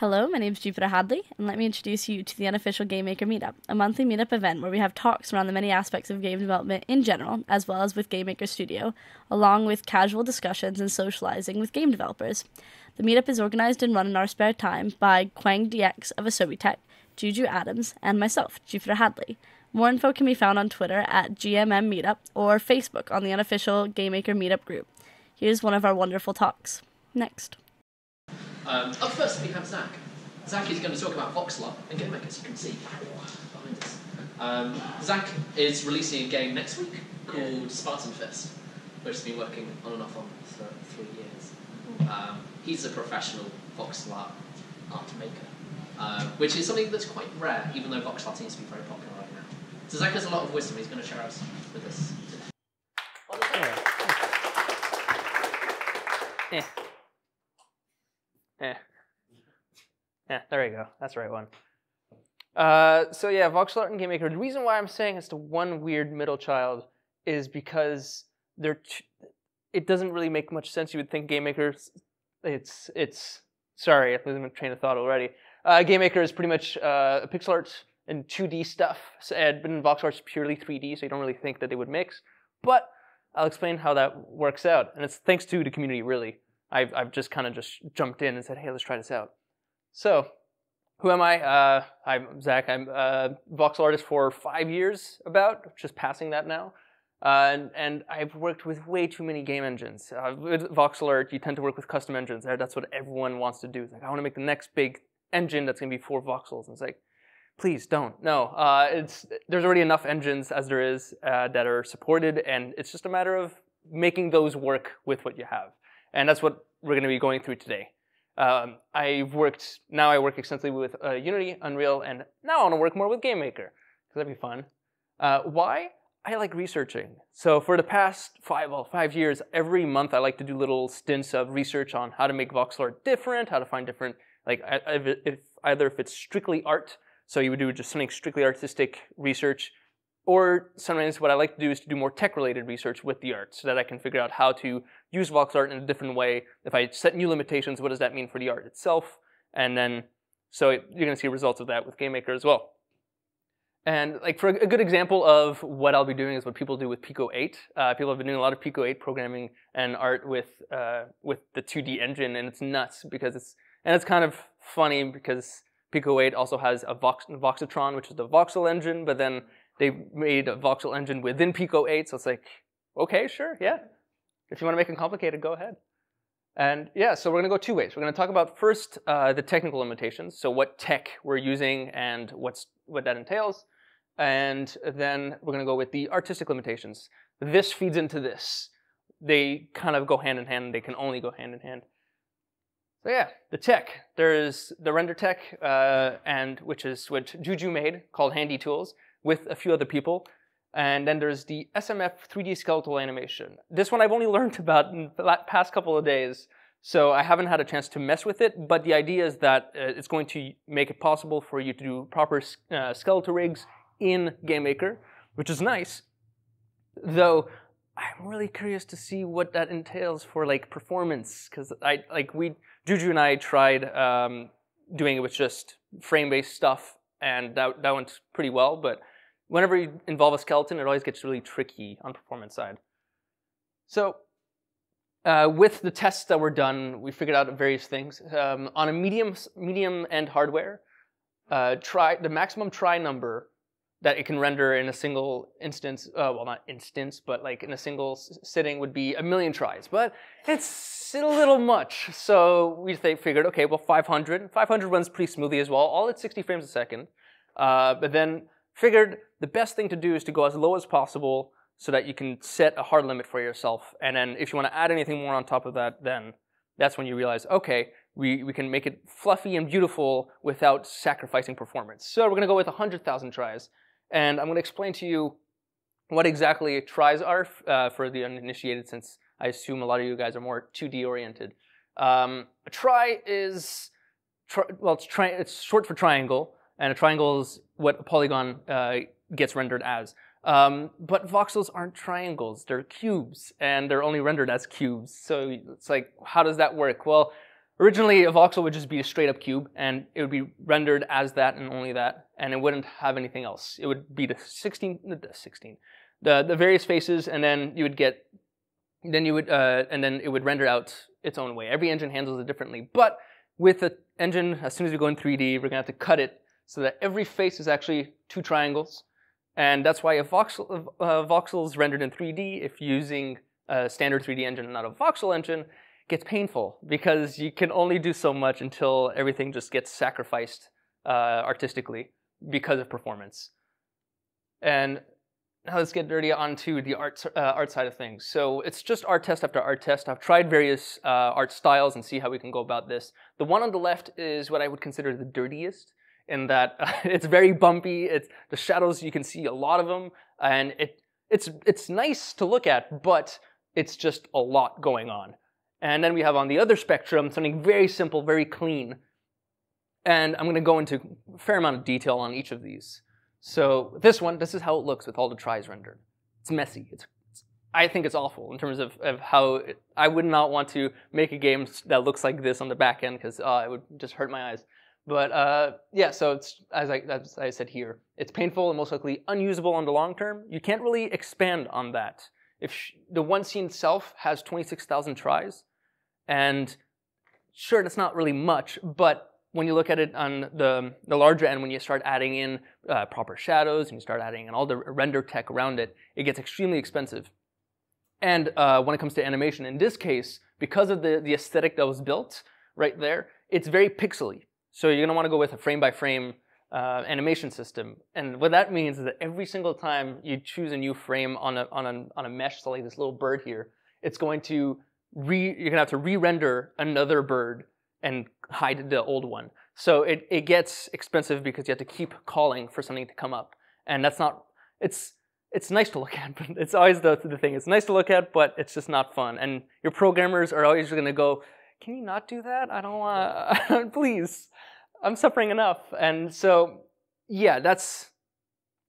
Hello, my name is Jupiter Hadley, and let me introduce you to the unofficial Game Maker Meetup, a monthly meetup event where we have talks around the many aspects of game development in general, as well as with Game Maker Studio, along with casual discussions and socializing with game developers. The meetup is organized and run in our spare time by Quang DX of Asobi Tech, Juju Adams, and myself, Jupiter Hadley. More info can be found on Twitter at GMM Meetup or Facebook on the unofficial Game Maker Meetup group. Here's one of our wonderful talks. Next. Um, up first, we have Zach. Zach is going to talk about voxel art and Game Maker, as you can see behind us. Um, Zach is releasing a game next week called Spartan Fist, which has been working on and off on for three years. Um, he's a professional voxel art maker, uh, which is something that's quite rare, even though voxel art seems to be very popular right now. So Zach has a lot of wisdom he's going to share us with us today. Eh. Eh. Yeah, there you go. That's the right one. Uh, so yeah, voxel art and game maker. The reason why I'm saying it's the one weird middle child is because they're it doesn't really make much sense. You would think game maker, it's it's sorry, I'm losing my train of thought already. Uh, game maker is pretty much uh, pixel art and 2D stuff, and but in voxel art's purely 3D, so you don't really think that they would mix. But I'll explain how that works out, and it's thanks to the community really. I've I've just kind of just jumped in and said, hey, let's try this out. So, who am I? Uh, I'm Zach. I'm a voxel artist for five years, about just passing that now. Uh, and, and, I've worked with way too many game engines. Uh, with voxel art, you tend to work with custom engines. That's what everyone wants to do. It's like, I want to make the next big engine that's going to be for voxels. And it's like, please don't. No, uh, it's, there's already enough engines as there is uh, that are supported, and it's just a matter of making those work with what you have. And that's what we're going to be going through today. Um, I've worked, now I work extensively with uh, Unity, Unreal, and now I want to work more with GameMaker, because that'd be fun. Uh, why? I like researching. So for the past five, well, five years, every month I like to do little stints of research on how to make voxel art different, how to find different, like if, if either if it's strictly art, so you would do just something strictly artistic research, or sometimes what I like to do is to do more tech-related research with the art so that I can figure out how to use voxel art in a different way. If I set new limitations, what does that mean for the art itself? And then, so you're going to see results of that with GameMaker as well. And like for a good example of what I'll be doing is what people do with Pico 8. Uh, people have been doing a lot of Pico 8 programming and art with uh, with the 2D engine, and it's nuts because it's and it's kind of funny because Pico 8 also has a Vox, Voxatron, which is the voxel engine, but then they made a voxel engine within Pico 8, so it's like, okay, sure, yeah. If you want to make it complicated, go ahead. And yeah, so we're going to go two ways. We're going to talk about first uh, the technical limitations, so what tech we're using and what's what that entails, and then we're going to go with the artistic limitations. This feeds into this. They kind of go hand in hand. They can only go hand in hand. So yeah, the tech. There's the render tech, uh, and which is what Juju made, called Handy Tools with a few other people. And then there's the SMF 3D skeletal animation. This one I've only learned about in the past couple of days, so I haven't had a chance to mess with it, but the idea is that uh, it's going to make it possible for you to do proper uh, skeletal rigs in GameMaker, which is nice. Though I'm really curious to see what that entails for like performance, because I like we Juju and I tried um, doing it with just frame-based stuff, and that that went pretty well, but whenever you involve a skeleton, it always gets really tricky on performance side. So uh, with the tests that were done, we figured out various things. Um, on a medium medium end hardware, uh, tri the maximum tri number that it can render in a single instance, uh, well not instance, but like in a single sitting would be a million tris. But it's a little much. So we figured, okay, well 500. 500 runs pretty smoothly as well, all at 60 frames a second. Uh, but then figured the best thing to do is to go as low as possible so that you can set a hard limit for yourself. And then if you want to add anything more on top of that, then that's when you realize, okay, we, we can make it fluffy and beautiful without sacrificing performance. So we're going to go with 100,000 tris. And I'm going to explain to you what exactly tris are uh, for the uninitiated, since I assume a lot of you guys are more 2D oriented. Um, a tri is, tri well, it's, tri it's short for triangle, and a triangle is what a polygon uh, gets rendered as. Um, but voxels aren't triangles, they're cubes, and they're only rendered as cubes. So it's like, how does that work? Well, originally a voxel would just be a straight up cube and it would be rendered as that and only that and it wouldn't have anything else it would be the 16 the 16 the the various faces and then you would get then you would uh, and then it would render out its own way every engine handles it differently but with the engine as soon as we go in 3d we're to have to cut it so that every face is actually two triangles and that's why if voxel, voxel is rendered in 3d if using a standard 3d engine and not a voxel engine gets painful because you can only do so much until everything just gets sacrificed uh, artistically because of performance. And now let's get dirty onto the art, uh, art side of things. So it's just art test after art test. I've tried various uh, art styles and see how we can go about this. The one on the left is what I would consider the dirtiest in that it's very bumpy. It's the shadows you can see a lot of them, and it it's it's nice to look at, but it's just a lot going on. And then we have on the other spectrum something very simple, very clean. And I'm going to go into a fair amount of detail on each of these. So this one, this is how it looks with all the tris rendered. It's messy. It's, it's I think it's awful in terms of, of how it, I would not want to make a game that looks like this on the back end because uh, it would just hurt my eyes. But uh, yeah, so it's as I, as I said here, it's painful and most likely unusable on the long term. You can't really expand on that. If the one scene itself has 26,000 tris, and sure, that's not really much, but when you look at it on the, the larger end, when you start adding in uh, proper shadows and you start adding in all the render tech around it, it gets extremely expensive. And uh, when it comes to animation, in this case, because of the, the aesthetic that was built right there, it's very pixely. So you're gonna wanna go with a frame by frame uh, animation system. And what that means is that every single time you choose a new frame on a, on a, on a mesh, so like this little bird here, it's going to re, you're gonna have to re-render another bird and hide the old one. So it, it gets expensive because you have to keep calling for something to come up. And that's not, it's, it's nice to look at, but it's always the, the thing. It's nice to look at, but it's just not fun. And your programmers are always gonna go, can you not do that? I don't want, please. I'm suffering enough. And so, yeah, that's,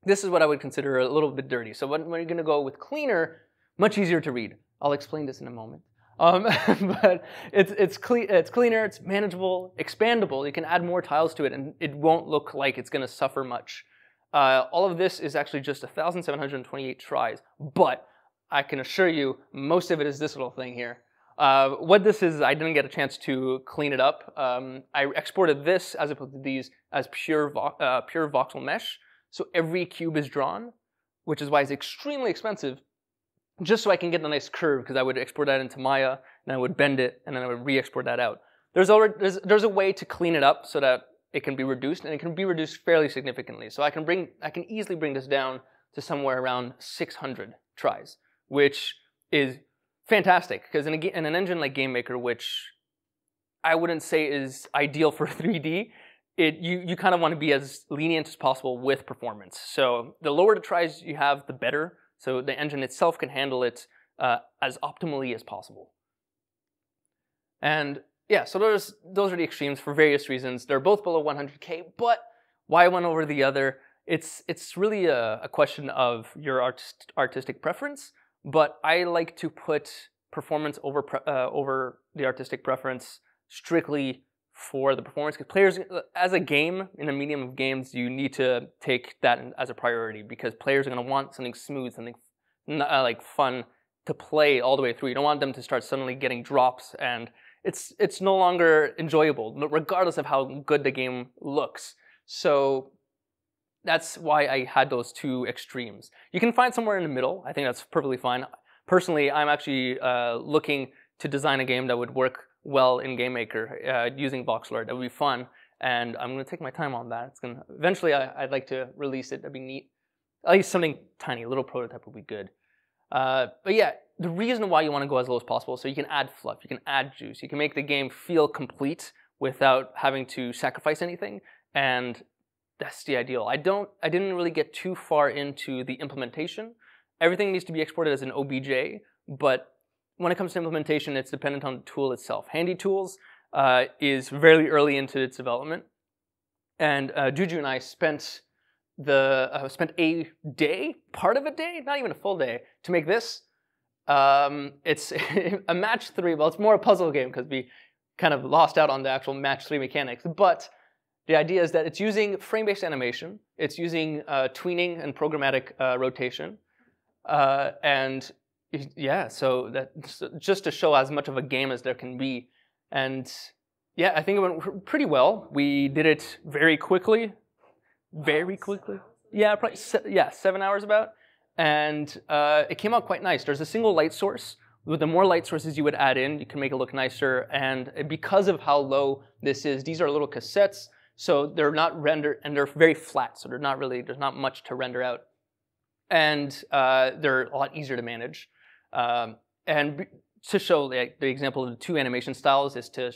this is what I would consider a little bit dirty. So when, when you're gonna go with cleaner, much easier to read. I'll explain this in a moment. Um, but it's, it's, cle- it's cleaner, it's manageable, expandable. You can add more tiles to it and it won't look like it's gonna suffer much. Uh, all of this is actually just 1,728 tris, but I can assure you most of it is this little thing here. Uh, what this is, I didn't get a chance to clean it up. Um, I exported this as opposed to these as pure, vo uh, pure voxel mesh. So every cube is drawn, which is why it's extremely expensive, just so I can get a nice curve, because I would export that into Maya, and I would bend it, and then I would re-export that out. There's, already, there's, there's a way to clean it up so that it can be reduced, and it can be reduced fairly significantly. So I can, bring, I can easily bring this down to somewhere around 600 tris, which is fantastic because in, in, an engine like GameMaker, which I wouldn't say is ideal for 3D, it you, you kind of want to be as lenient as possible with performance. So the lower the tris you have, the better. So the engine itself can handle it uh, as optimally as possible. And yeah, so those those are the extremes for various reasons. They're both below 100k, but why one over the other? It's it's really a, a question of your art, artistic preference but I like to put performance over uh, over the artistic preference strictly for the performance because players uh, as a game in a medium of games you need to take that as a priority because players are going to want something smooth something uh, like fun to play all the way through. You don't want them to start suddenly getting drops and it's it's no longer enjoyable regardless of how good the game looks. So that's why I had those two extremes. You can find somewhere in the middle. I think that's perfectly fine. Personally, I'm actually uh, looking to design a game that would work well in GameMaker uh, using voxel art. That would be fun, and I'm going to take my time on that. It's going to eventually. I, would like to release it. That'd be neat. At least something tiny, a little prototype would be good. Uh, but yeah, the reason why you want to go as low as possible, so you can add fluff, you can add juice, you can make the game feel complete without having to sacrifice anything, and that's the ideal. I don't, I didn't really get too far into the implementation. Everything needs to be exported as an OBJ, but when it comes to implementation, it's dependent on the tool itself. Handy Tools uh, is very early into its development, and uh, Juju and I spent the uh, spent a day, part of a day, not even a full day, to make this. Um, it's a match three. Well, it's more a puzzle game because we kind of lost out on the actual match three mechanics. But the idea is that it's using frame-based animation, it's using uh, tweening and programmatic uh, rotation, uh, and yeah, so that just to show as much of a game as there can be, and yeah, I think it went pretty well. We did it very quickly, very quickly. Yeah, probably se- yeah, seven hours about, and uh, it came out quite nice. There's a single light source. With the more light sources you would add in, you can make it look nicer. And because of how low this is, these are little cassettes so they're not rendered, and they're very flat, so they're not really, there's not much to render out. And uh, they're a lot easier to manage. Um, and to show like, the example of the two animation styles is to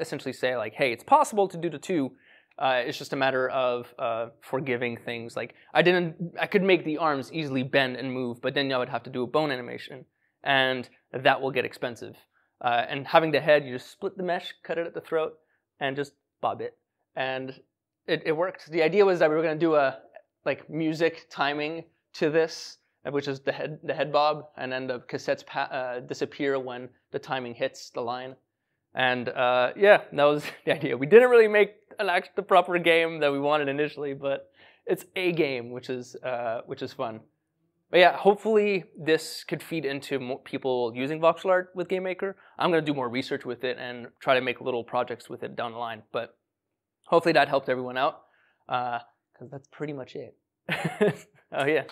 essentially say like, hey, it's possible to do the two. Uh, it's just a matter of uh, forgiving things. Like I didn't, I could make the arms easily bend and move, but then I would have to do a bone animation, and that will get expensive. Uh, and having the head, you just split the mesh, cut it at the throat, and just bob it and it, it worked. The idea was that we were going to do a like music timing to this, which is the head the head bob, and then the cassettes uh, disappear when the timing hits the line. And uh, yeah, that was the idea. We didn't really make an act, the proper game that we wanted initially, but it's a game, which is uh, which is fun. But yeah, hopefully this could feed into people using voxel art with GameMaker. I'm going to do more research with it and try to make little projects with it down the line. But hopefully that helped everyone out because uh, that's pretty much it. oh yeah.